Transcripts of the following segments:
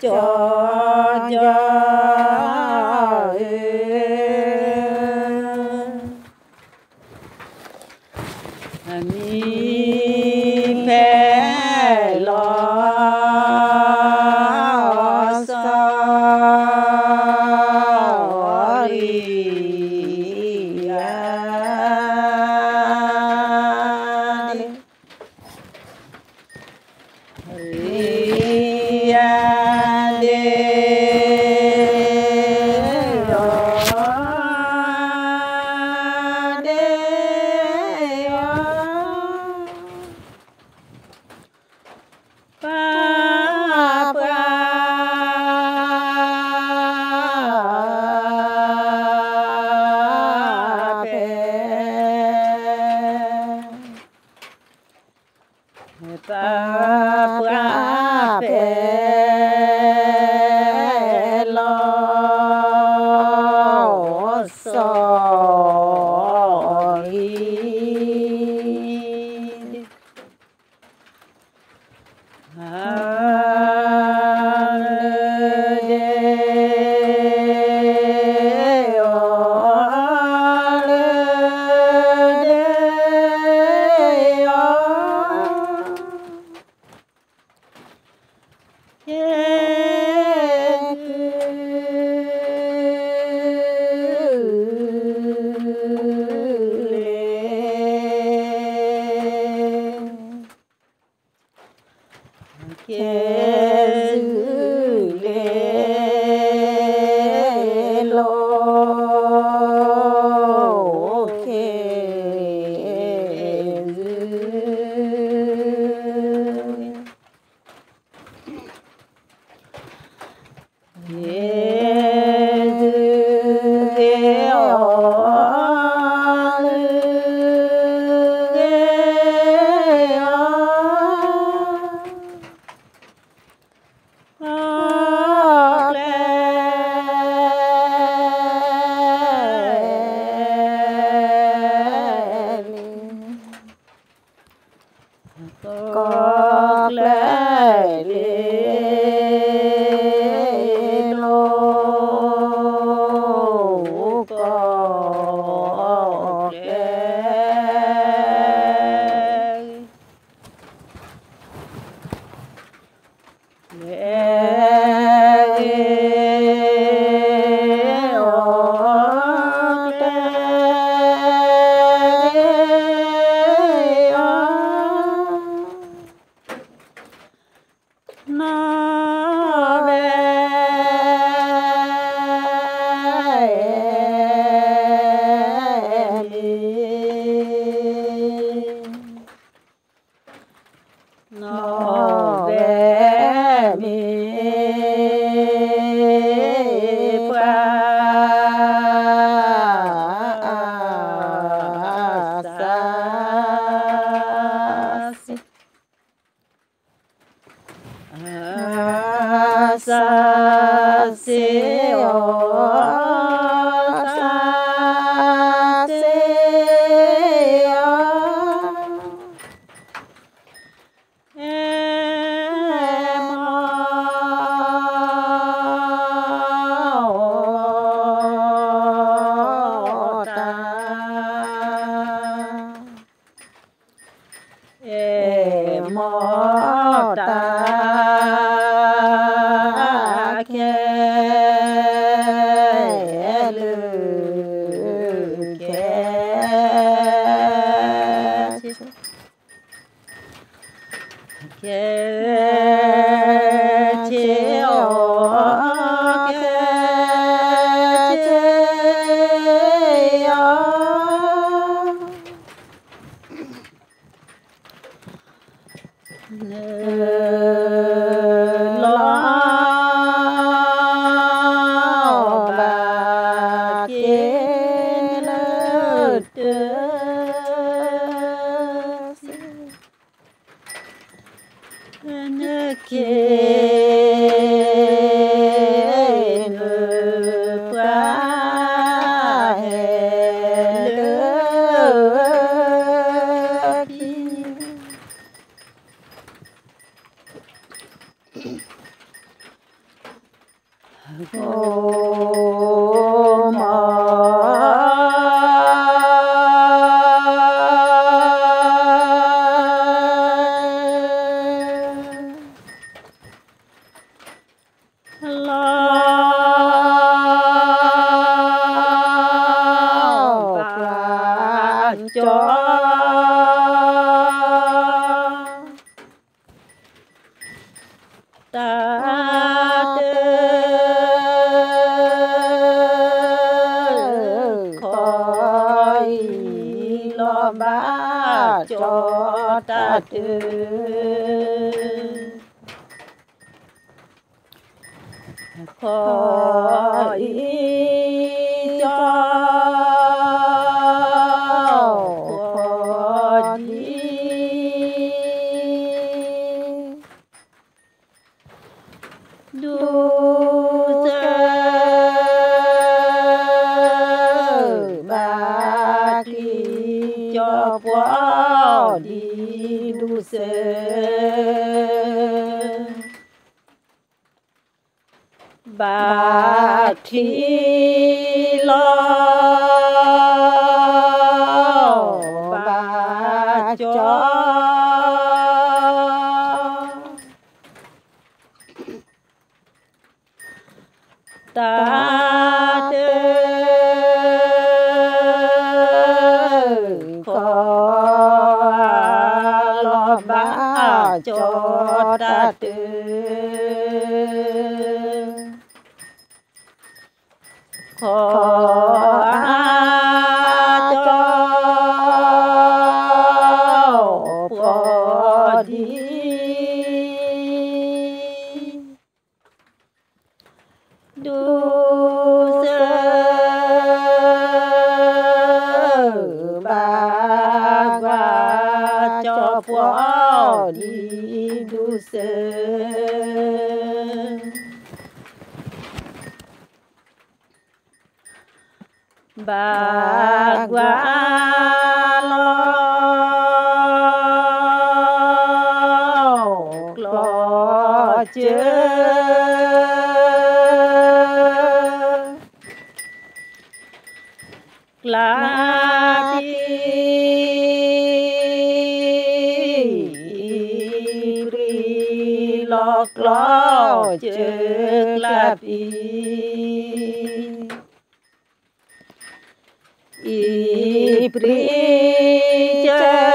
cho cho có Asa seo. again. Hello. ta tư khó lo bá cho ta tư. Có du sơ. Bạc và cho phó đi du sơ. Ba កឡោជើងលាភីអ៊ីព្រីចា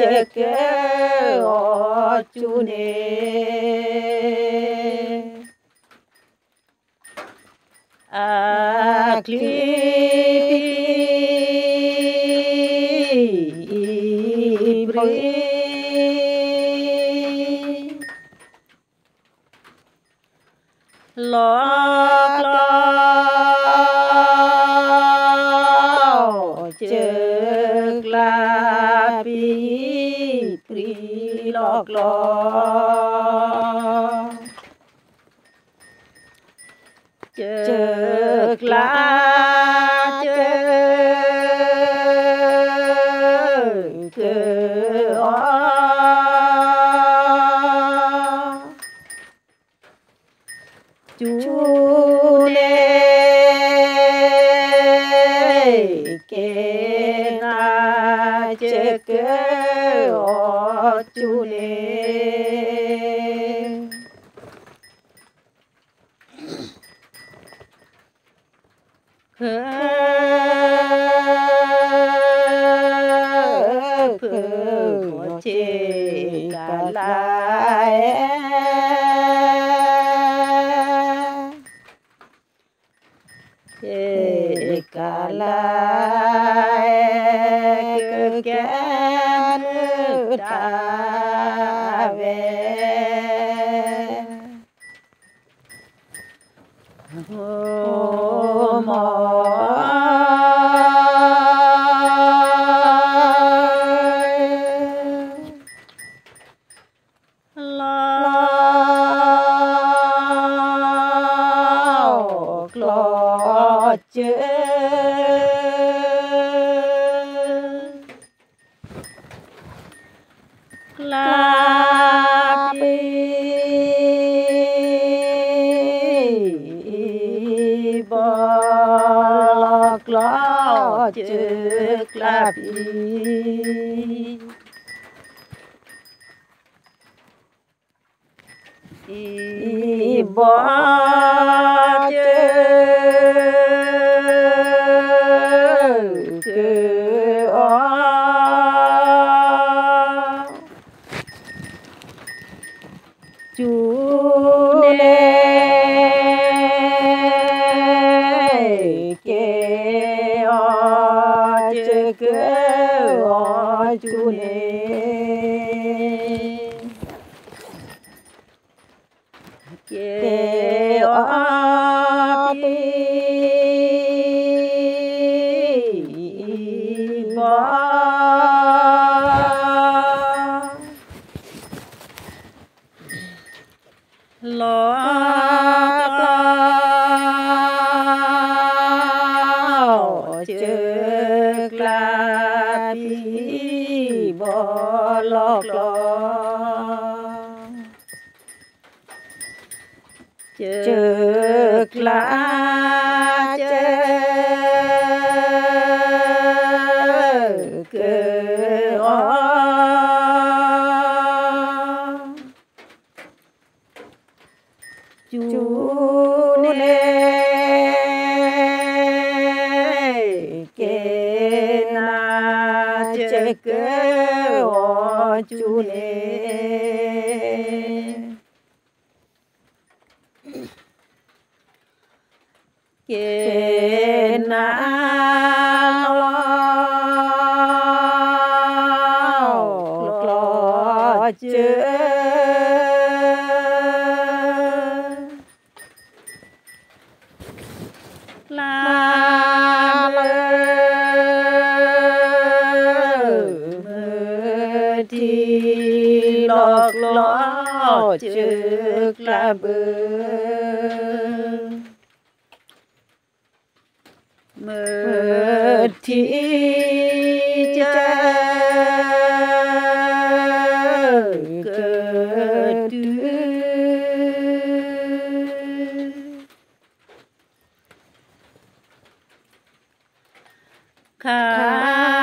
ಚಕ್ಕೆ ಚುನೇ ಆಗ್ಲಿ chợt lá Bora! la lơ đi lọt lọt trước là bơ mơ thì Bye.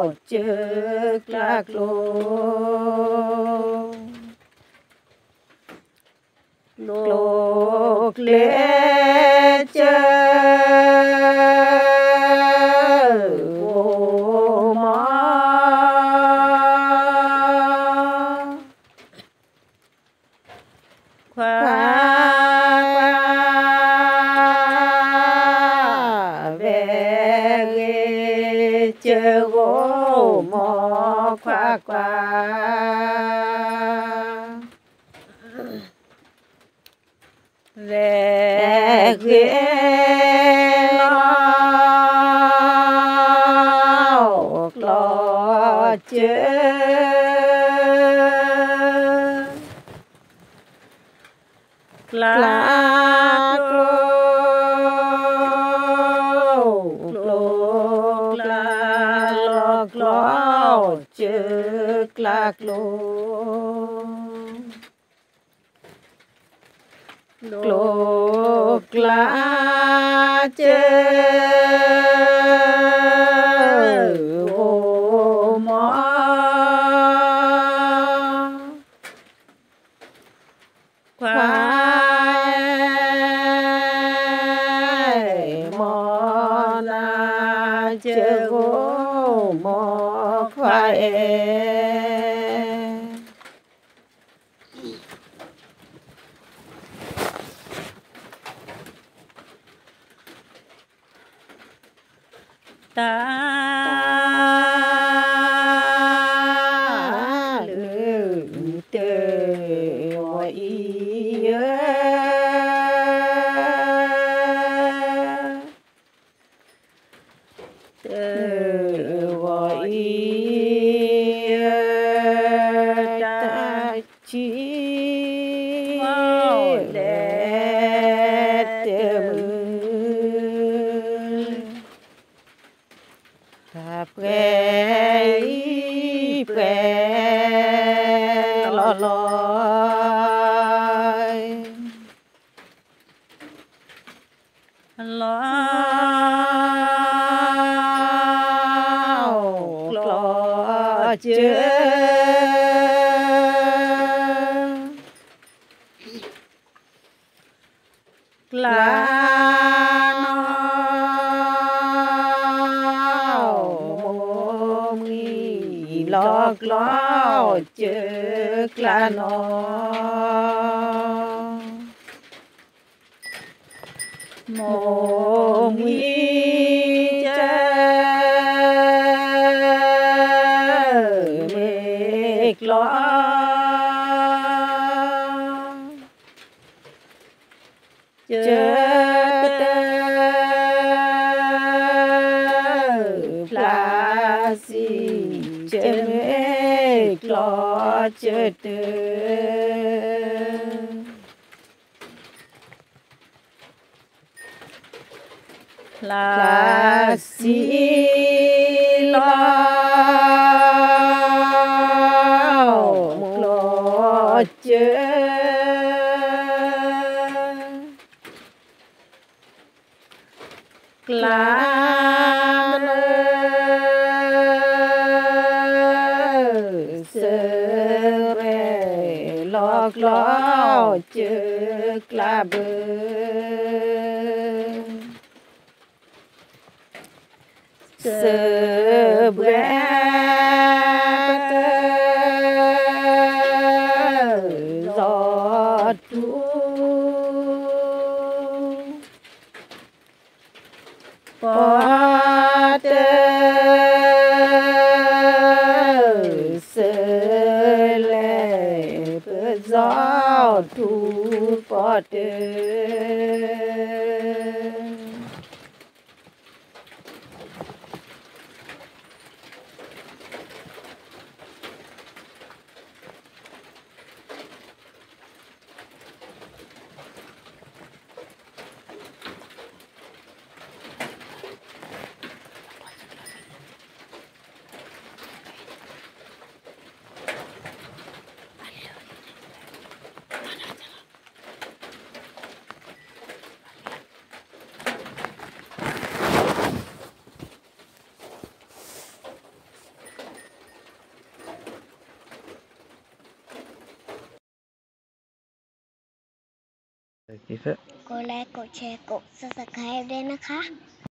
bao lạc lô lô lê gỗ mò qua qua về ghế lo lo chết lạc lô lục lá trên ta mồm nghi chơ mệt lo chết là gì chớ lo chớ la là la xí lo lo la lo lo chớ là bơ กดไลค์กดแชร์กด subscribe ด้วยนะคะ